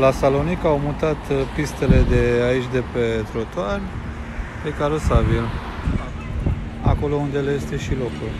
La Salonic au mutat uh, pistele de aici de pe trotuar pe carosabil. Acolo unde le este și locul.